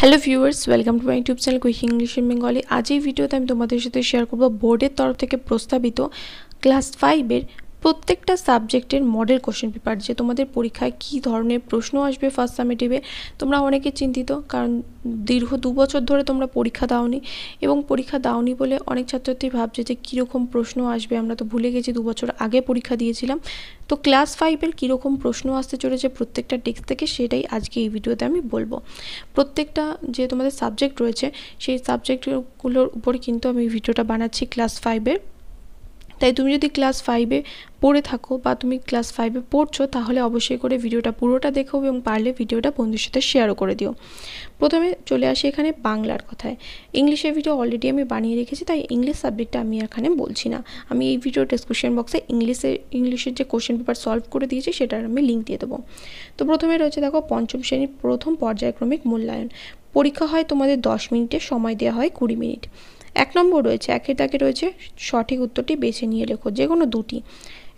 Hello viewers welcome to my YouTube channel quick English in Bengali আজ এই ভিডিওতে আমি তোমাদের সাথে শেয়ার করব বোর্ডের তরফ থেকে প্রস্তাবিত ক্লাস ফাইভের প্রত্যেকটা সাবজেক্টের মডেল কোশ্চেন পেপার যে তোমাদের পরীক্ষায় কি ধরনের প্রশ্ন আসবে ফার্স্ট সামেটিভে তোমরা অনেকে চিন্তিত, কারণ দীর্ঘ দু বছর ধরে তোমরা পরীক্ষা দাওনি এবং পরীক্ষা দাওনি বলে অনেক ছাত্রছাত্রী ভাবছে যে কীরকম প্রশ্ন আসবে, আমরা তো ভুলে গেছি দু বছর আগে পরীক্ষা দিয়েছিলাম। তো ক্লাস ফাইভের কীরকম প্রশ্ন আসতে চলেছে প্রত্যেকটা ডেস্ক থেকে সেটাই আজকে এই ভিডিওতে আমি বলব। প্রত্যেকটা যে তোমাদের সাবজেক্ট রয়েছে, সেই সাবজেক্টগুলোর উপর কিন্তু আমি ভিডিওটা বানাচ্ছি ক্লাস ফাইভের তাই তুমি যদি ক্লাস ফাইভে পড়ে থাকো বা তুমি ক্লাস ফাইভে পড়ছো, তাহলে অবশ্যই করে ভিডিওটা পুরোটা দেখো এবং পারলে ভিডিওটা বন্ধুর সাথে শেয়ারও করে দিও। প্রথমে চলে আসি এখানে বাংলার কথায়। ইংলিশের ভিডিও অলরেডি আমি বানিয়ে রেখেছি, তাই ইংলিশ সাবজেক্টটা আমি এখানে বলছি না। আমি এই ভিডিও ডিসক্রিপশন বক্সে ইংলিশে ইংলিশের যে কোশ্চেন পেপার সলভ করে দিয়েছি, সেটার আমি লিঙ্ক দিয়ে দেবো। তো প্রথমে রয়েছে দেখো পঞ্চম শ্রেণির প্রথম পর্যায়ক্রমিক মূল্যায়ন। পরীক্ষা হয় তোমাদের দশ মিনিটে সময় দেওয়া হয় কুড়ি মিনিট। এক নম্বর রয়েছে, একের দাগে রয়েছে সঠিক উত্তরটি বেছে নিয়ে লেখো যে কোনো দুটি।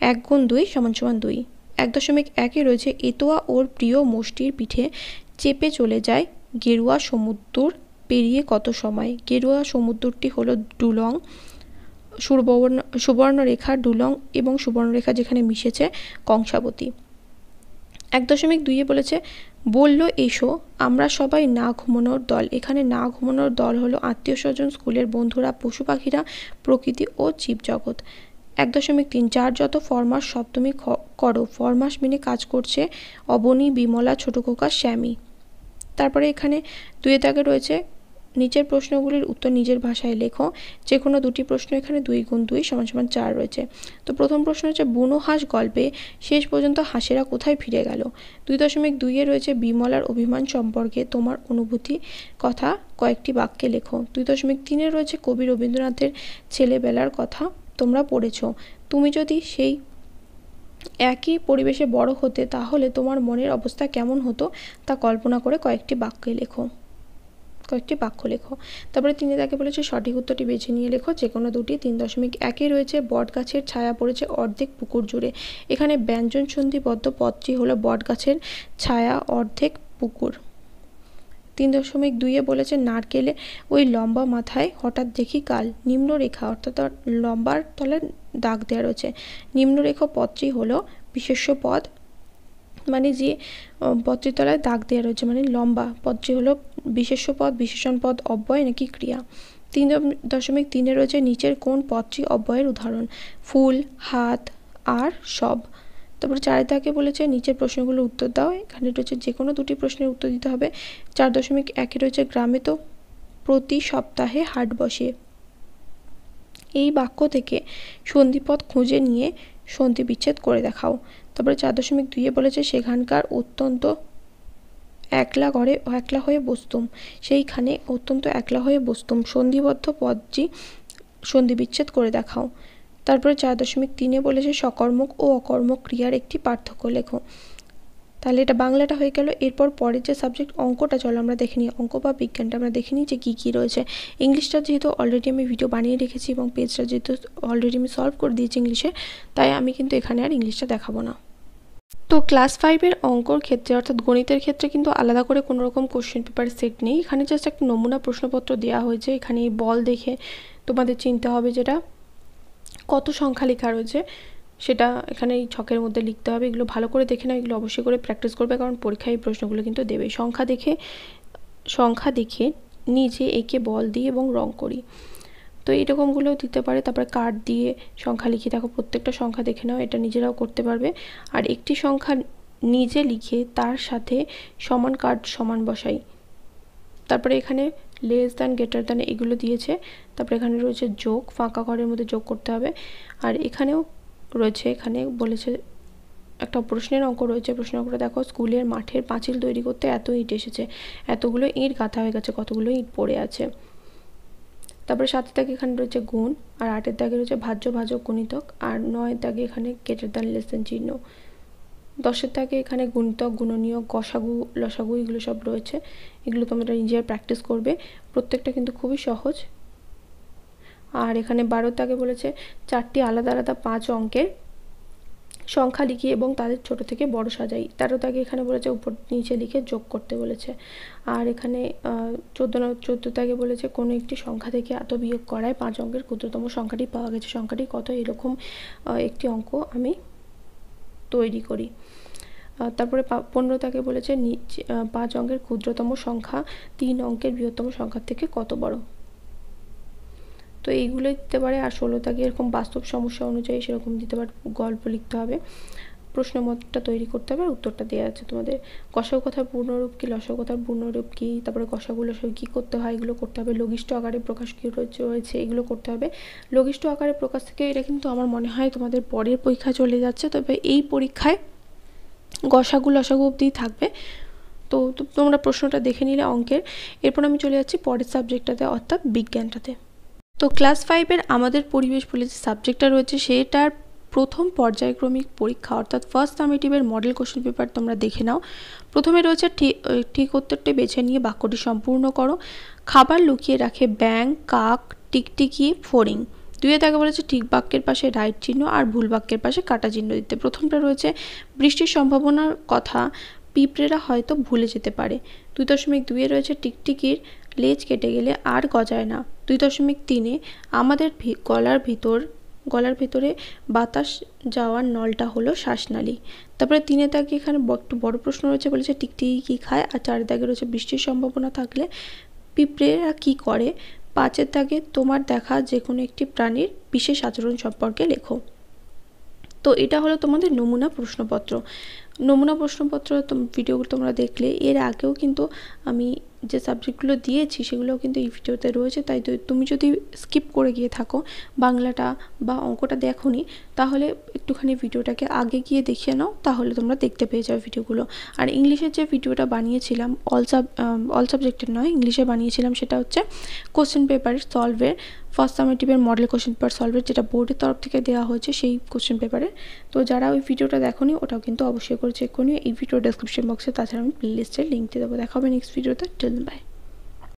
এক গুণ দুই সমান সমান দুই। এক দশমিক একে রয়েছে, এতোয়া ওর প্রিয় মোষ্টির পিঠে চেপে চলে যায় গেরুয়া সমুদ্র পেরিয়ে কত সময়? গেরুয়া সমুদ্রটি হলো ডুলং, সুবর্ণ, সুবর্ণরেখা, ডুলং এবং সুবর্ণরেখা যেখানে মিশেছে কংসাবতী। এক দশমিক দুইয়ে বলেছে বলল, এসো, আমরা সবাই না ঘুমানোর দল। এখানে না ঘুমানোর দল হলো আত্মীয় স্বজন, স্কুলের বন্ধুরা, পশু পাখিরা, প্রকৃতি ও জীবজগৎ। এক দশমিক তিন যার যত ফরমাস সপ্তমী করো। ফরমাস মেনে কাজ করছে অবনী, বিমলা ছোট খোকা শ্যামী। তারপরে এখানে দুয়ে দাগে রয়েছে নিচের প্রশ্নগুলির উত্তর নিজের ভাষায় লেখো। যে কোনো দুটি প্রশ্ন এখানে দুই গুণ দুই সমান সমান চার রয়েছে। তো প্রথম প্রশ্ন হচ্ছে, বুনো হাঁস গল্পে শেষ পর্যন্ত হাঁসেরা কোথায় ফিরে গেল? দুই দশমিক দুইয়ে রয়েছে, বিমলার অভিমান সম্পর্কে তোমার অনুভূতি কথা কয়েকটি বাক্যে লেখো। দুই দশমিক তিনে রয়েছে, কবি রবীন্দ্রনাথের ছেলেবেলার কথা তোমরা পড়েছ। তুমি যদি সেই একই পরিবেশে বড় হতে, তাহলে তোমার মনের অবস্থা কেমন হতো তা কল্পনা করে কয়েকটি বাক্যে লেখো। কয়েকটি বাক্য লেখো। তারপরে তিনি তাকে বলেছে, সঠিক উত্তরটি বেছে নিয়ে লেখো। যে কোনো দুটি, তিন দশমিক একে রয়েছে, বট গাছের ছায়া পড়েছে অর্ধেক পুকুর জুড়ে। এখানে ব্যঞ্জন সন্ধিবদ্ধ পদটি হলো বট গাছের ছায়া অর্ধেক পুকুর। তিন দশমিক দুইয়ে বলেছে, নারকেলে ওই লম্বা মাথায় হঠাৎ দেখি কাল নিম্নরেখা, অর্থাৎ লম্বার তলে দাগ দেওয়া রয়েছে। নিম্নরেখা পদটি হলো বিশেষ্য পদ মানে যে পদটির তলায় দাগ দেওয়া রয়েছে মানে লম্বা পদটি হলো বিশেষ্য পদ বিশেষণ পদ অব্যয় নাকি ক্রিয়া? তিন দশমিক তিনে রয়েছে নিচের কোন পদটি অব্যয়ের উদাহরণ? ফুল, হাত, আর, সব। তারপরে চারে তাকে বলেছে, নিচের প্রশ্নগুলোর উত্তর দাও। এখানে রয়েছে যে কোনো দুটি প্রশ্নের উত্তর দিতে হবে। চার দশমিক একে রয়েছে গ্রামে তো প্রতি সপ্তাহে হাট বসে। এই বাক্য থেকে সন্ধিপদ খুঁজে নিয়ে সন্ধি বিচ্ছেদ করে দেখাও। তারপরে চার দশমিক দুইয়ে বলেছে, সেখানকার অত্যন্ত একলা ঘরে একলা হয়ে বসতুম। সেইখানে অত্যন্ত একলা হয়ে বসতুম। সন্ধিবদ্ধ পদটি সন্ধি বিচ্ছেদ করে দেখাও। তারপরে চার দশমিক তিনে বলেছে, সকর্মক ও অকর্মক ক্রিয়ার একটি পার্থক্য লেখো। তাহলে এটা বাংলাটা হয়ে গেল। এরপর পরের যে সাবজেক্ট অঙ্কটা, চলো আমরা দেখে নিই। অঙ্ক বা বিজ্ঞানটা আমরা দেখে নিই যে কী কী রয়েছে। ইংলিশটা যেহেতু অলরেডি আমি ভিডিও বানিয়ে রেখেছি এবং পেজটা যেহেতু অলরেডি আমি সলভ করে দিয়েছি ইংলিশে, তাই আমি কিন্তু এখানে আর ইংলিশটা দেখাবো না। তো ক্লাস ফাইভের অঙ্কর ক্ষেত্রে, অর্থাৎ গণিতের ক্ষেত্রে কিন্তু আলাদা করে কোনো রকম কোশ্চেন পেপার সেট নেই। এখানে জাস্ট একটা নমুনা প্রশ্নপত্র দেওয়া হয়েছে। এখানে বল দেখে তোমাদের চিনতে হবে যেটা। কত সংখ্যা লেখা রয়েছে, সেটা এখানে এই ছকের মধ্যে লিখতে হবে। এগুলো ভালো করে দেখে না এগুলো অবশ্যই করে প্র্যাকটিস করবে, কারণ পরীক্ষায় এই প্রশ্নগুলো কিন্তু দেবে। সংখ্যা দেখে সংখ্যা দেখে নিজে এঁকে বল দিই এবং রং করি। তো এইরকমগুলোও দিতে পারে। তারপরে কার্ড দিয়ে সংখ্যা লিখে, দেখো প্রত্যেকটা সংখ্যা দেখে নাও, এটা নিজেরাও করতে পারবে। আর একটি সংখ্যা নিজে লিখে তার সাথে সমান কার্ড সমান বসাই। তারপরে এখানে লেস দ্যান গেটার দ্যান এগুলো দিয়েছে। তারপরে এখানে রয়েছে যোগ, ফাঁকা ঘরের মধ্যে যোগ করতে হবে। আর এখানেও রয়েছে, এখানে বলেছে একটা প্রশ্নের অঙ্ক রয়েছে। প্রশ্ন অঙ্কটা দেখো, স্কুলের মাঠের পাঁচিল তৈরি করতে এত ইট এসেছে। এতগুলো ইট গাঁথা হয়ে গেছে, কতগুলো ইট পড়ে আছে। তারপরে সাতের দাগে এখানে রয়েছে গুণ, আর আটের দাগে রয়েছে ভাজ্য ভাজক গুণিতক, আর নয়ের দাগে এখানে কেটের দান লেসেন চিহ্ন। দশের দাগে এখানে গুণিতক গুণনীয় গসাগু, লসাগু এগুলো সব রয়েছে। এগুলো তোমরা নিজের প্র্যাকটিস করবে। প্রত্যেকটা কিন্তু খুবই সহজ। আর এখানে বারোর দাগে বলেছে চারটি আলাদা আলাদা পাঁচ অঙ্কের। সংখ্যা লিখি এবং তাদের ছোট থেকে বড় সাজাই। তেরো তাকে এখানে বলেছে, উপর নিচে লিখে যোগ করতে বলেছে। আর এখানে চোদ্দ চোদ্দ তাকে বলেছে, কোনো একটি সংখ্যা থেকে এত বিয়োগ করায় পাঁচ অঙ্কের ক্ষুদ্রতম সংখ্যাটি পাওয়া গেছে। সংখ্যাটি কত? এরকম একটি অঙ্ক আমি তৈরি করি। তারপরে পনেরো তাকে বলেছে, নিচে পাঁচ অঙ্কের ক্ষুদ্রতম সংখ্যা, তিন অঙ্কের বৃহত্তম সংখ্যার থেকে কত বড়? তো এইগুলোই দিতে পারে। আর ষোলো তাকে এরকম বাস্তব সমস্যা অনুযায়ী সেরকম দিতে পারে, গল্প লিখতে হবে। প্রশ্ন মতটা তৈরি করতে হবে আর উত্তরটা দেওয়া আছে তোমাদের। কষাও কথার পূর্ণরূপ কী লসাগু কথার পূর্ণরূপ কী, তারপরে কষাগুলো সব কী করতে হয়, এগুলো করতে হবে। লঘিষ্ঠ আকারে প্রকাশ কী রয়েছে এগুলো করতে হবে। লঘিষ্ঠ আকারে প্রকাশ থেকে এটা কিন্তু আমার মনে হয় তোমাদের পরের পরীক্ষা চলে যাচ্ছে। তবে এই পরীক্ষায় গসাগু, লসাগু অবধিই থাকবে। তো তোমরা প্রশ্নটা দেখে নিলে অঙ্কের। এরপর আমি চলে যাচ্ছি পরের সাবজেক্টটাতে অর্থাৎ বিজ্ঞানটাতে। তো ক্লাস ফাইভের আমাদের পরিবেশ বলে যে সাবজেক্টটা রয়েছে, সেটার প্রথম পর্যায়ক্রমিক পরীক্ষা, অর্থাৎ ফার্স্ট সামেটিভের মডেল কোশ্চেন পেপার তোমরা দেখে নাও। প্রথমে রয়েছে ঠিক উত্তরটি বেছে নিয়ে বাক্যটি সম্পূর্ণ করো। খাবার লুকিয়ে রাখে ব্যাং কাক, টিকটিকি, ফড়িং। দুয়ে তাকে বলেছে ঠিক বাক্যের পাশে রাইট চিহ্ন আর ভুল বাক্যের পাশে কাটা চিহ্ন দিতে। প্রথমটা রয়েছে বৃষ্টির সম্ভাবনার কথা, পিঁপড়েরা হয়তো ভুলে যেতে পারে। দুই দশমিক দুইয়ে রয়েছে টিকটিকির লেজ কেটে গেলে আর গজায় না। দুই দশমিক তিনে আমাদের গলার ভিতর, গলার ভিতরে বাতাস যাওয়ার নলটা হলো শ্বাসনালী। তারপরে তিনে দাগে এখানে একটু বড় প্রশ্ন রয়েছে, বলেছে টিকটিকি কী খায়? আর চার দাগে রয়েছে বৃষ্টির সম্ভাবনা থাকলে পিঁপড়েরা কী করে? পাঁচের দাগে তোমার দেখা যে কোনো একটি প্রাণীর বিশেষ আচরণ সম্পর্কে লেখো। তো এটা হলো তোমাদের নমুনা প্রশ্নপত্র। নমুনা প্রশ্নপত্র ভিডিওগুলো তোমরা দেখলে, এর আগেও কিন্তু আমি যে সাবজেক্টগুলো দিয়েছি, সেগুলোও কিন্তু এই ভিডিওতে রয়েছে। তাই তুমি যদি স্কিপ করে গিয়ে থাকো, বাংলাটা বা অঙ্কটা দেখো তাহলে একটুখানি ভিডিওটাকে আগে গিয়ে দেখিয়ে নাও, তাহলে তোমরা দেখতে পেয়ে যাও ভিডিওগুলো। আর ইংলিশের যে ভিডিওটা বানিয়েছিলাম অল সাব অল সাবজেক্টের নয়, ইংলিশে বানিয়েছিলাম, সেটা হচ্ছে কোশ্চেন পেপারের সলভের ফার্স্ট সামেটিভের মডেল কোশ্চেন পেপার সলভের যেটা বোর্ডের তরফ থেকে দেওয়া হয়েছে সেই কোশ্চেন পেপারে তো যারা ওই ভিডিওটা দেখোনি, ওটাও কিন্তু অবশ্যই করে চেক করে এই ভিডিও ডেসক্রিপশন বক্সে তাছাড়া আমি প্লে লিস্টের লিঙ্ক দিয়ে দেবো। দেখা হবে নেক্সট ভিডিওতে টিল বাই